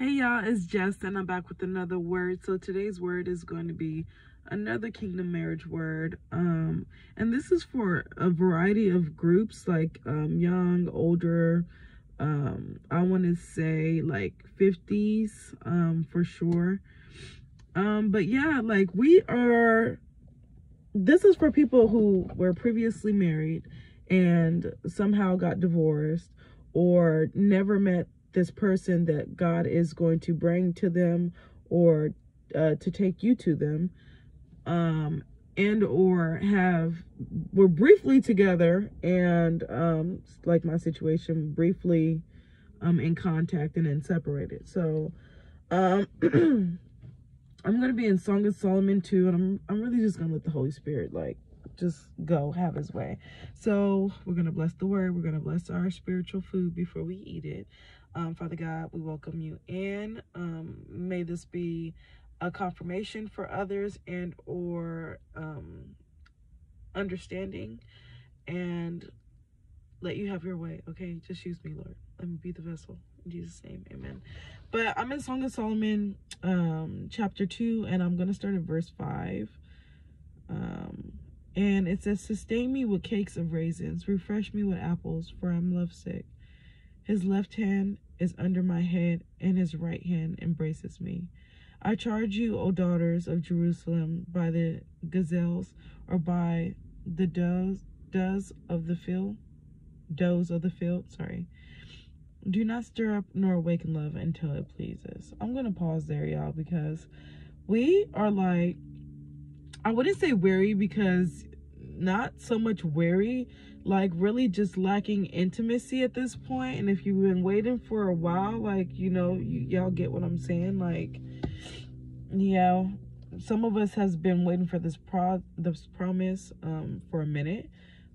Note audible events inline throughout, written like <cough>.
Hey y'all, it's Jess and I'm back with another word. So today's word is going to be another kingdom marriage word. Um and this is for a variety of groups like um young, older, um I want to say like 50s um for sure. Um but yeah, like we are this is for people who were previously married and somehow got divorced or never met this person that God is going to bring to them or uh, to take you to them um and or have we're briefly together and um like my situation briefly um in contact and then separated. So um <clears throat> i'm gonna be in song of solomon too and i'm i'm really just gonna let the holy spirit like just go have his way. So we're gonna bless the word we're gonna bless our spiritual food before we eat it um, Father God, we welcome you in. Um, may this be a confirmation for others and or um, understanding and let you have your way. Okay, just use me, Lord. Let me be the vessel. In Jesus' name, amen. But I'm in Song of Solomon, um, chapter 2, and I'm going to start at verse 5. Um, and it says, Sustain me with cakes of raisins, refresh me with apples, for I'm lovesick. His left hand is under my head, and his right hand embraces me. I charge you, O daughters of Jerusalem, by the gazelles, or by the does, does of the field, does of the field, sorry. Do not stir up nor awaken love until it pleases. I'm going to pause there, y'all, because we are like, I wouldn't say weary because not so much weary, like really just lacking intimacy at this. And if you've been waiting for a while, like, you know, y'all get what I'm saying? Like, yeah, some of us has been waiting for this pro this promise um for a minute,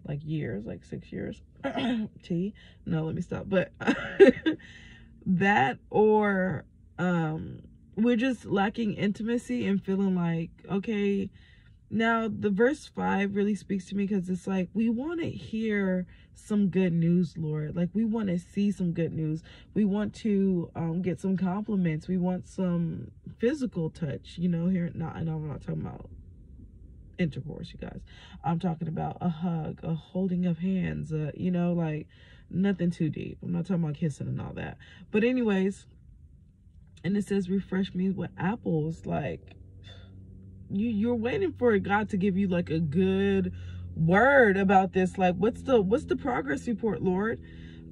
like years, like six years. <coughs> T. No, let me stop. But <laughs> that or um we're just lacking intimacy and feeling like, okay, now, the verse 5 really speaks to me because it's like we want to hear some good news, Lord. Like we want to see some good news. We want to um, get some compliments. We want some physical touch, you know, here. Not, and I'm not talking about intercourse, you guys. I'm talking about a hug, a holding of hands, uh, you know, like nothing too deep. I'm not talking about kissing and all that. But anyways, and it says refresh me with apples. Like you you're waiting for God to give you like a good word about this. Like what's the what's the progress report lord?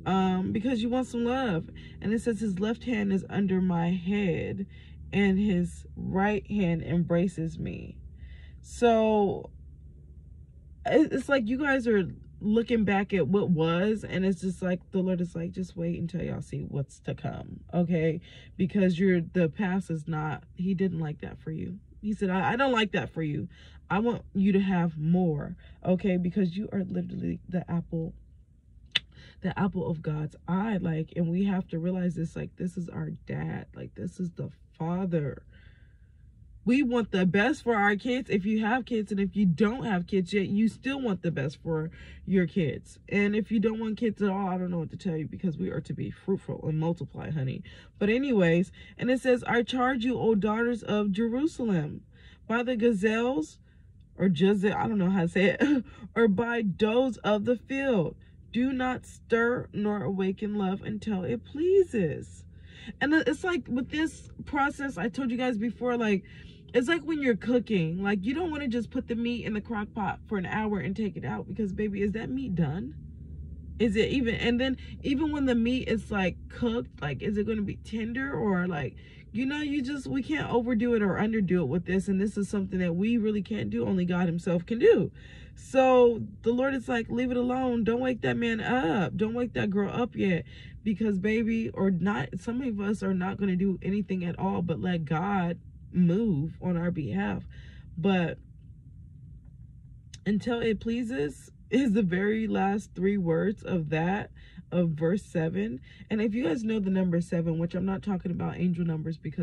Um because you want some love. And it says his left hand is under my head and his right hand embraces me. So it's like you guys are looking back at what was and it's just like the lord is like just wait until y'all see what's to come okay? Because you're the past is not he didn't like that for you he said, I, I don't like that for you. I want you to have more, okay? Because you are literally the apple the apple of God's eye like and we have to realize this like this is our dad like this is the father we want the best for our kids. If you have kids and if you don't have kids yet you still want the best for your kids. And if you don't want kids at all i don't know what to tell you because we are to be fruitful and multiply honey. But anyways and it says i charge you o daughters of jerusalem by the gazelles or just i don't know how to say it <laughs> or by does of the field. Do not stir nor awaken love until it pleases and it's like with this process i told you guys before like it's like when you're cooking like you don't want to just put the meat in the crock pot for an hour and take it out because baby is that meat done is it even and then even when the meat is like cooked like is it going to be tender or like you know you just we can't overdo it or underdo it with this and this is something that we really can't do only god himself can do. So the lord is like leave it alone. Don't wake that man up. Don't wake that girl up yet. Because baby or not some of us are not going to do anything at all but let god move on our behalf. But until it pleases is the very last three words of that of verse 7 and if you guys know the number 7 which i'm not talking about angel numbers because